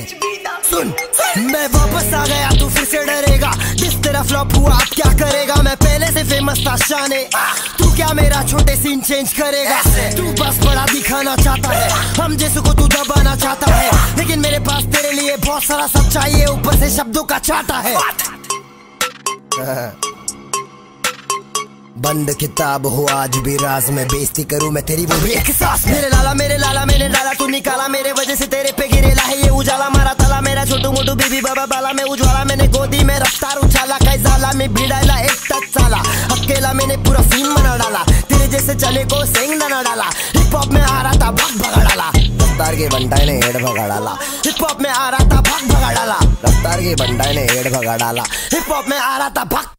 से सुन, मैं वापस आ गया, तू फिर से डरेगा। जिस तेरा फ्लॉप हुआ, अब क्या करेगा? मैं पहले से फ़ेमस था, शाने। तू क्या मेरा छोटे सीन चेंज करेगा? तू बस बड़ा दिखाना चाहता है। हम जैसे को तू दबाना चाहता है। लेकिन मेरे पास तेरे लिए बहुत सारा सब चाहिए। ऊपर से शब्दों का चाटा है। बंद किताब हो, आज भी राज में बेइज्जती करूँ मैं तेरी वो भी। एक सांस। मेरे लाला मेरे लाला मैंने डाला तू निकाला मेरे वजह से तेरे पे छोटू मोटू बीबी बाबा बाला, में उज्वाला, मैंने गोदी में रफ्तार उछाला, कई जाला में भिड़ाला एक तक साला, अकेला मैंने पूरा सीन बना डाला, तेरे जैसे चले को सेंग ना डाला हिप हॉप में आ रहा था भाग भगा डाला, रफ्तार के बंटाई ने हेड भगा डाला हिप हॉप में आ रहा था भाग भगा डाला, रफ्तार के बंटाई ने हेड भगा डाला हिप हॉप में आ रहा था भग